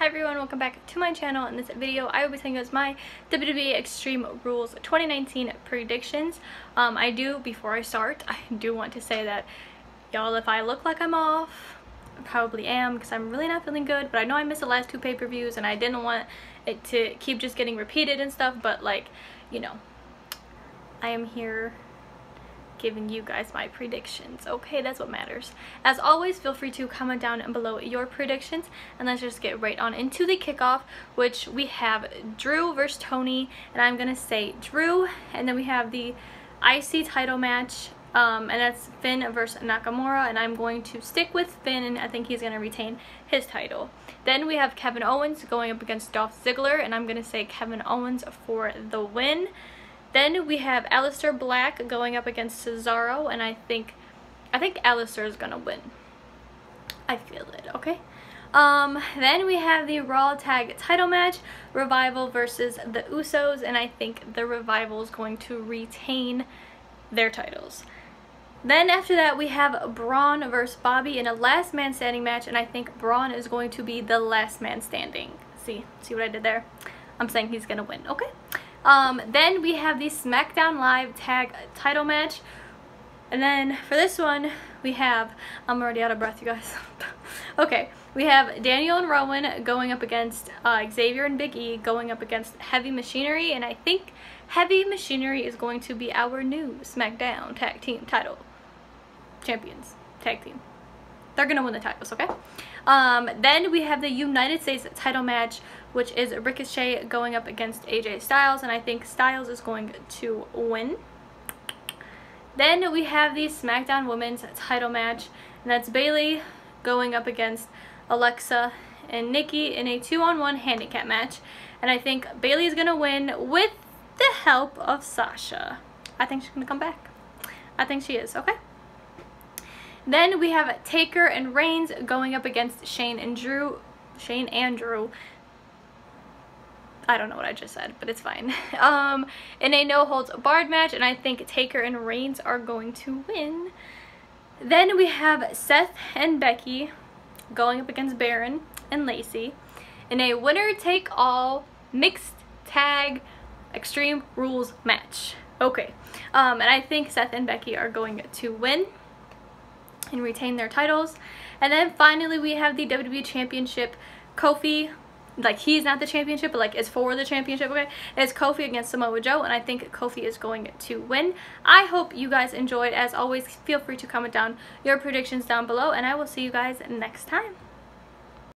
Hi everyone, welcome back to my channel. In this video, I will be telling you guys my WWE Extreme Rules 2019 predictions. Um, I do, before I start, I do want to say that, y'all, if I look like I'm off, I probably am because I'm really not feeling good, but I know I missed the last two pay-per-views and I didn't want it to keep just getting repeated and stuff, but like, you know, I am here giving you guys my predictions. Okay, that's what matters. As always, feel free to comment down below your predictions and let's just get right on into the kickoff, which we have Drew versus Tony, and I'm gonna say Drew, and then we have the IC title match, um, and that's Finn versus Nakamura, and I'm going to stick with Finn, and I think he's gonna retain his title. Then we have Kevin Owens going up against Dolph Ziggler, and I'm gonna say Kevin Owens for the win. Then we have Aleister Black going up against Cesaro, and I think, I think Aleister is gonna win. I feel it, okay? Um, then we have the Raw Tag title match, Revival versus the Usos, and I think the Revival is going to retain their titles. Then after that, we have Braun versus Bobby in a last man standing match, and I think Braun is going to be the last man standing. See, see what I did there? I'm saying he's gonna win, okay? Um, then we have the SmackDown Live Tag Title match. And then for this one, we have, I'm already out of breath, you guys. okay, we have Daniel and Rowan going up against uh, Xavier and Big E going up against Heavy Machinery. And I think Heavy Machinery is going to be our new SmackDown Tag Team title champions. Tag team. They're to win the titles, okay? Um, then we have the United States title match, which is Ricochet going up against AJ Styles, and I think Styles is going to win. Then we have the SmackDown Women's title match, and that's Bayley going up against Alexa and Nikki in a two-on-one handicap match. And I think Bayley is to win with the help of Sasha. I think she's to come back. I think she is, okay? Then we have Taker and Reigns going up against Shane and Drew. Shane and Drew. I don't know what I just said, but it's fine. Um, in a no holds barred match, and I think Taker and Reigns are going to win. Then we have Seth and Becky going up against Baron and Lacey in a winner take all mixed tag extreme rules match. Okay, um, and I think Seth and Becky are going to win and retain their titles. And then finally we have the WWE Championship. Kofi, like he's not the championship, but like it's for the championship, okay? It's Kofi against Samoa Joe, and I think Kofi is going to win. I hope you guys enjoyed. As always, feel free to comment down your predictions down below, and I will see you guys next time.